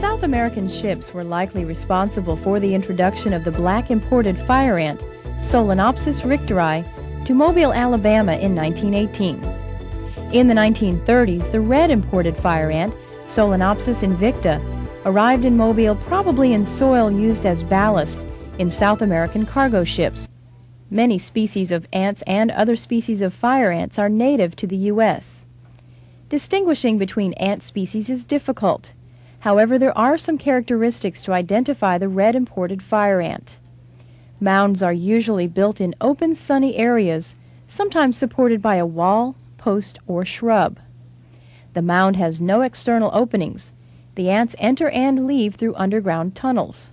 South American ships were likely responsible for the introduction of the black imported fire ant, Solenopsis richteri, to Mobile, Alabama in 1918. In the 1930s, the red imported fire ant, Solenopsis invicta, arrived in Mobile probably in soil used as ballast in South American cargo ships. Many species of ants and other species of fire ants are native to the U.S. Distinguishing between ant species is difficult. However, there are some characteristics to identify the red imported fire ant. Mounds are usually built in open sunny areas, sometimes supported by a wall, post, or shrub. The mound has no external openings. The ants enter and leave through underground tunnels.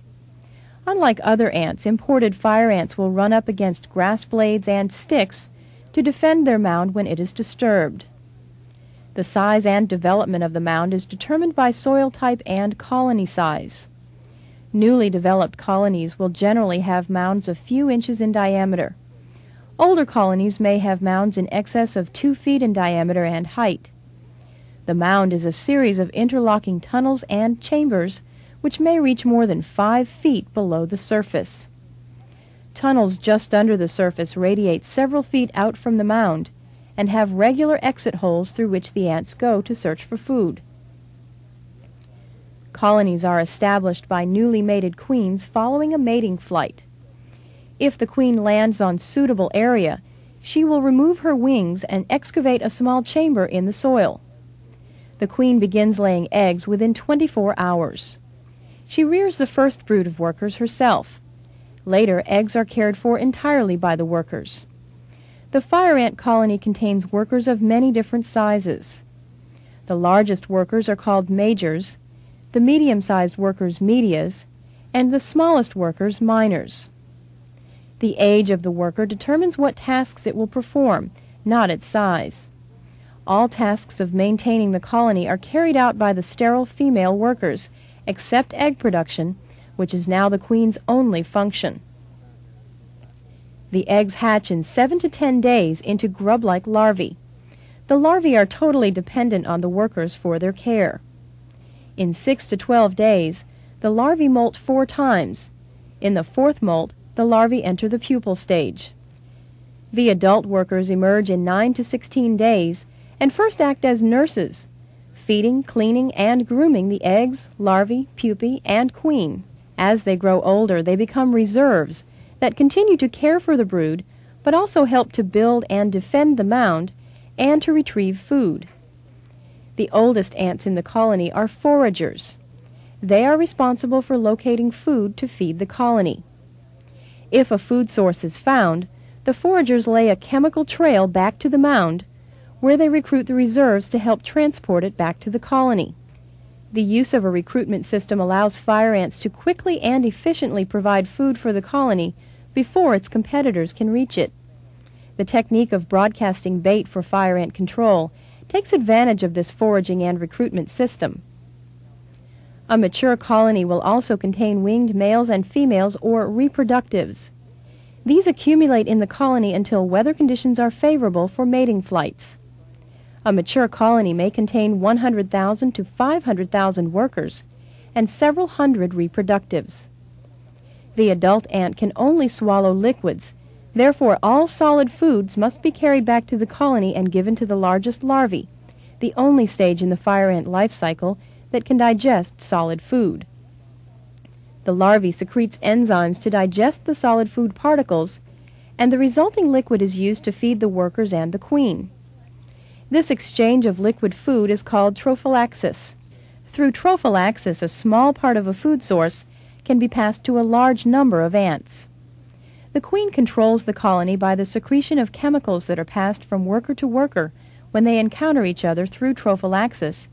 Unlike other ants, imported fire ants will run up against grass blades and sticks to defend their mound when it is disturbed. The size and development of the mound is determined by soil type and colony size. Newly developed colonies will generally have mounds a few inches in diameter. Older colonies may have mounds in excess of two feet in diameter and height. The mound is a series of interlocking tunnels and chambers which may reach more than five feet below the surface. Tunnels just under the surface radiate several feet out from the mound and have regular exit holes through which the ants go to search for food. Colonies are established by newly mated queens following a mating flight. If the queen lands on suitable area, she will remove her wings and excavate a small chamber in the soil. The queen begins laying eggs within 24 hours. She rears the first brood of workers herself. Later, eggs are cared for entirely by the workers. The fire ant colony contains workers of many different sizes. The largest workers are called majors, the medium sized workers medias, and the smallest workers minors. The age of the worker determines what tasks it will perform, not its size. All tasks of maintaining the colony are carried out by the sterile female workers, except egg production, which is now the queen's only function. The eggs hatch in 7 to 10 days into grub like larvae. The larvae are totally dependent on the workers for their care. In 6 to 12 days, the larvae molt four times. In the fourth molt, the larvae enter the pupal stage. The adult workers emerge in 9 to 16 days and first act as nurses, feeding, cleaning, and grooming the eggs, larvae, pupae, and queen. As they grow older, they become reserves that continue to care for the brood, but also help to build and defend the mound and to retrieve food. The oldest ants in the colony are foragers. They are responsible for locating food to feed the colony. If a food source is found, the foragers lay a chemical trail back to the mound, where they recruit the reserves to help transport it back to the colony. The use of a recruitment system allows fire ants to quickly and efficiently provide food for the colony before its competitors can reach it. The technique of broadcasting bait for fire ant control takes advantage of this foraging and recruitment system. A mature colony will also contain winged males and females or reproductives. These accumulate in the colony until weather conditions are favorable for mating flights. A mature colony may contain 100,000 to 500,000 workers and several hundred reproductives. The adult ant can only swallow liquids. Therefore, all solid foods must be carried back to the colony and given to the largest larvae, the only stage in the fire ant life cycle that can digest solid food. The larvae secretes enzymes to digest the solid food particles, and the resulting liquid is used to feed the workers and the queen. This exchange of liquid food is called trophallaxis. Through trophallaxis, a small part of a food source can be passed to a large number of ants. The queen controls the colony by the secretion of chemicals that are passed from worker to worker when they encounter each other through trophallaxis,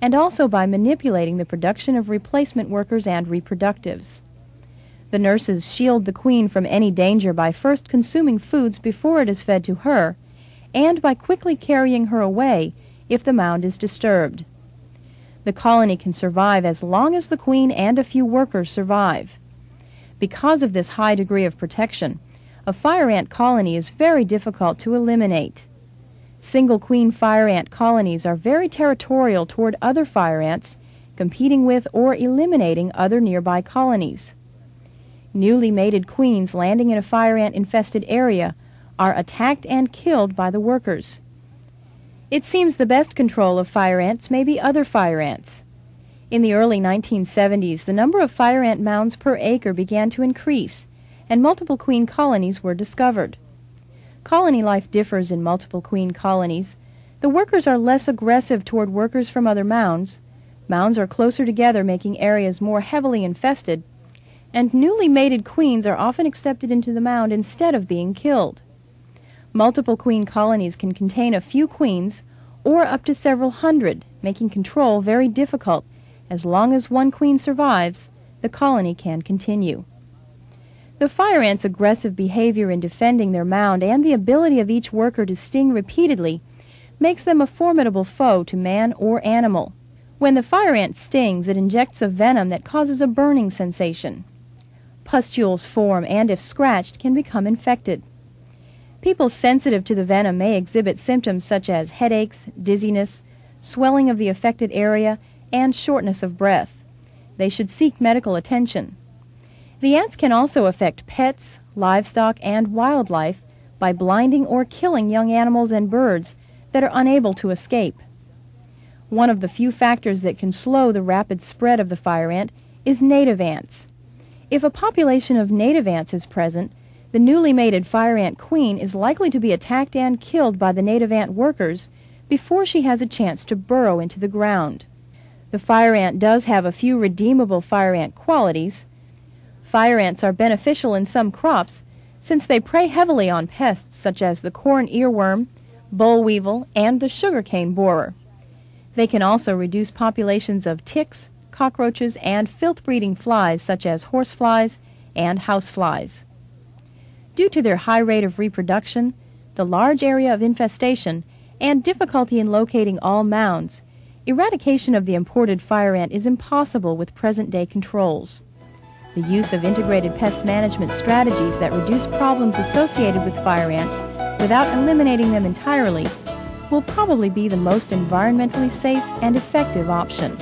and also by manipulating the production of replacement workers and reproductives. The nurses shield the queen from any danger by first consuming foods before it is fed to her, and by quickly carrying her away if the mound is disturbed. The colony can survive as long as the queen and a few workers survive. Because of this high degree of protection, a fire ant colony is very difficult to eliminate. Single queen fire ant colonies are very territorial toward other fire ants competing with or eliminating other nearby colonies. Newly mated queens landing in a fire ant infested area are attacked and killed by the workers. It seems the best control of fire ants may be other fire ants. In the early 1970s, the number of fire ant mounds per acre began to increase, and multiple queen colonies were discovered. Colony life differs in multiple queen colonies. The workers are less aggressive toward workers from other mounds. Mounds are closer together, making areas more heavily infested, and newly mated queens are often accepted into the mound instead of being killed. Multiple queen colonies can contain a few queens or up to several hundred, making control very difficult. As long as one queen survives, the colony can continue. The fire ant's aggressive behavior in defending their mound and the ability of each worker to sting repeatedly makes them a formidable foe to man or animal. When the fire ant stings, it injects a venom that causes a burning sensation. Pustules form and, if scratched, can become infected. People sensitive to the venom may exhibit symptoms such as headaches, dizziness, swelling of the affected area, and shortness of breath. They should seek medical attention. The ants can also affect pets, livestock, and wildlife by blinding or killing young animals and birds that are unable to escape. One of the few factors that can slow the rapid spread of the fire ant is native ants. If a population of native ants is present, the newly mated fire ant queen is likely to be attacked and killed by the native ant workers before she has a chance to burrow into the ground. The fire ant does have a few redeemable fire ant qualities. Fire ants are beneficial in some crops since they prey heavily on pests such as the corn earworm, boll weevil, and the sugarcane borer. They can also reduce populations of ticks, cockroaches, and filth breeding flies such as horseflies and houseflies. Due to their high rate of reproduction, the large area of infestation, and difficulty in locating all mounds, eradication of the imported fire ant is impossible with present day controls. The use of integrated pest management strategies that reduce problems associated with fire ants without eliminating them entirely will probably be the most environmentally safe and effective option.